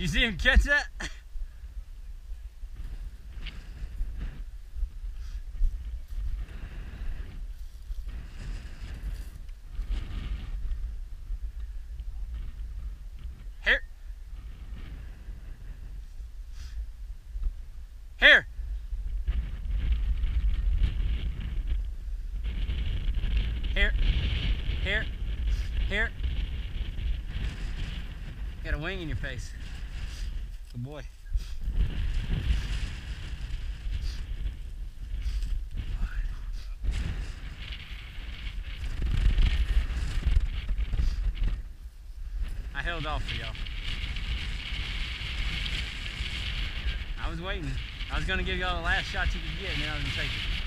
You see him catch that? Here. Here. Here. Here. Here. Got a wing in your face. Good boy. I held off for y'all. I was waiting. I was gonna give y'all the last shot you could get, and then I was gonna take it.